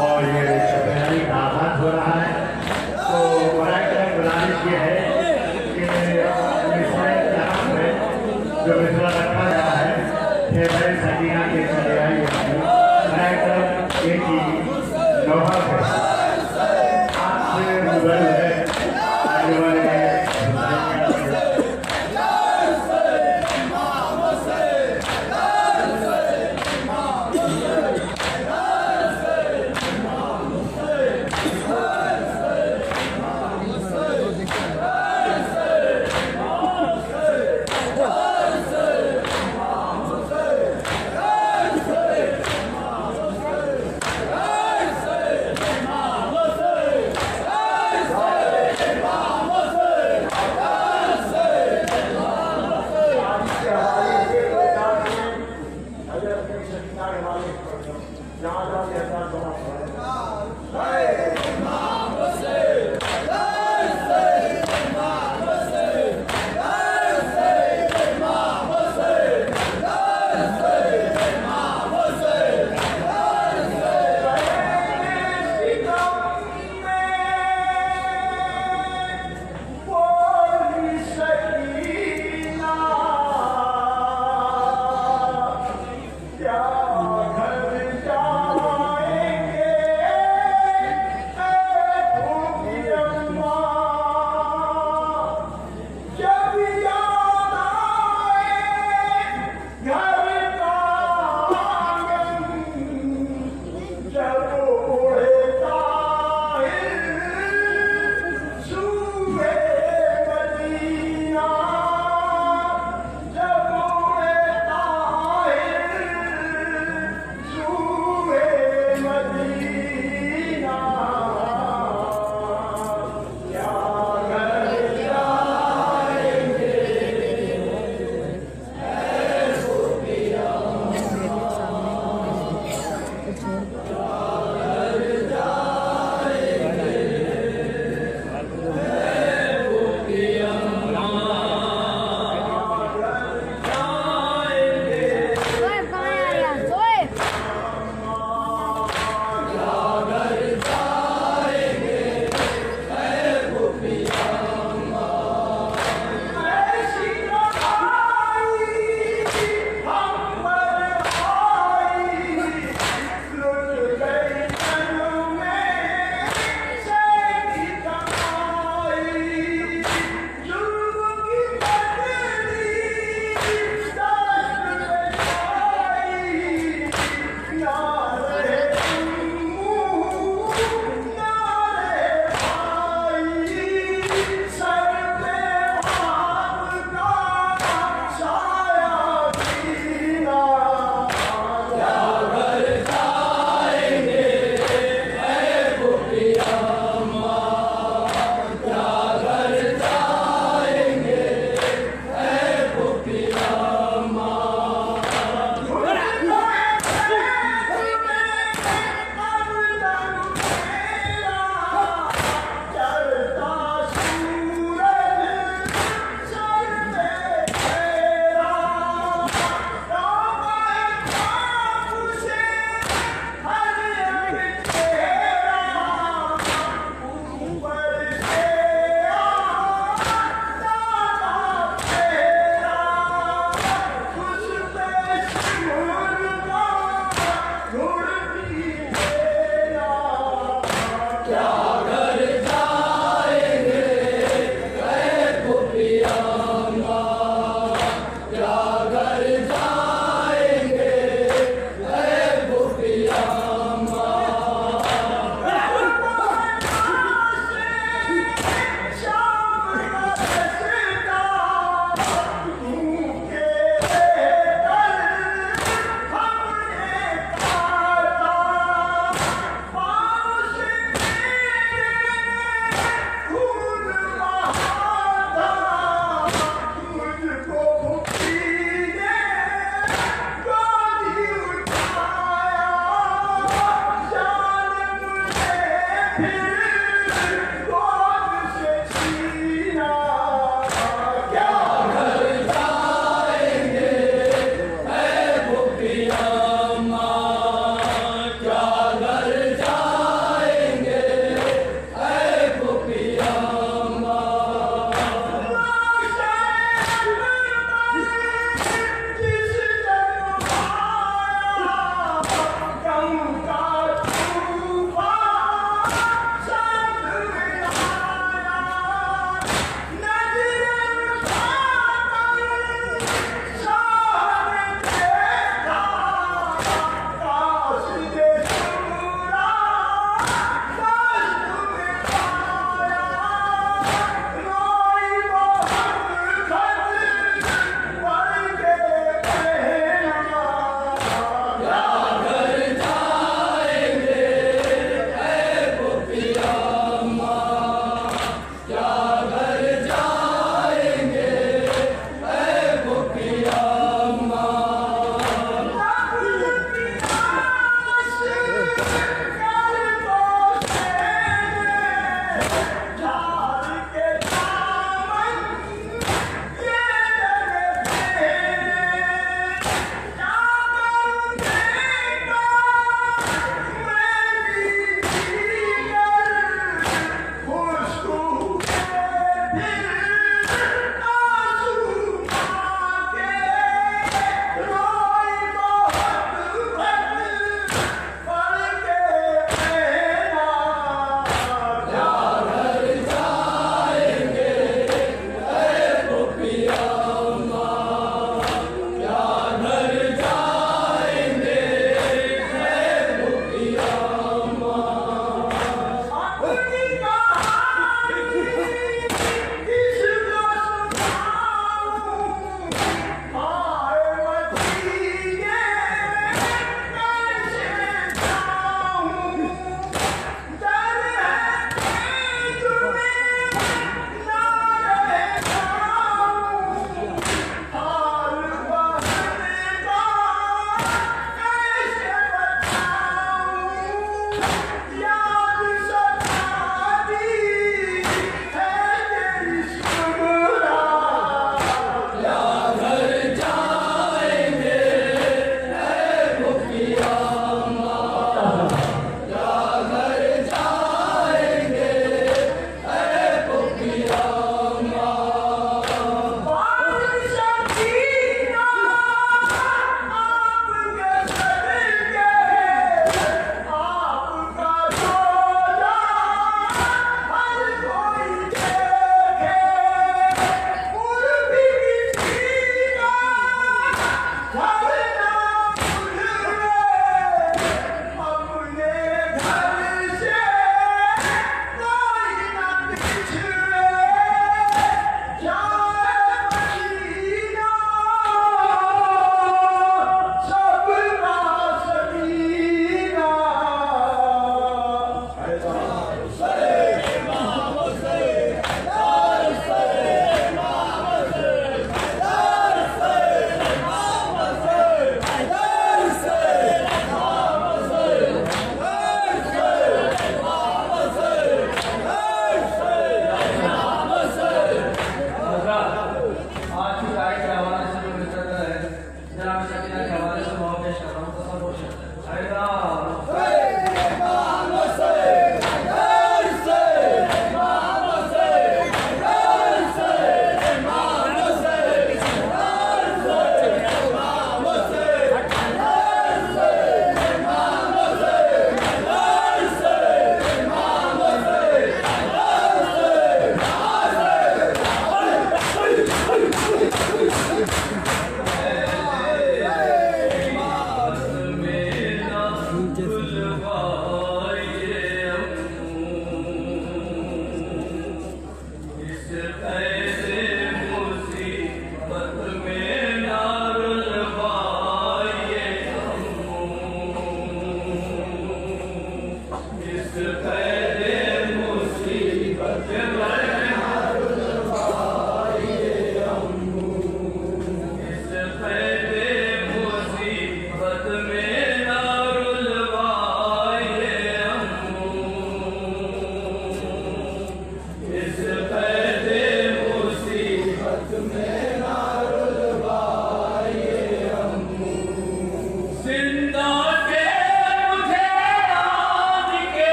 और ये सत्यनारायण का हो रहा है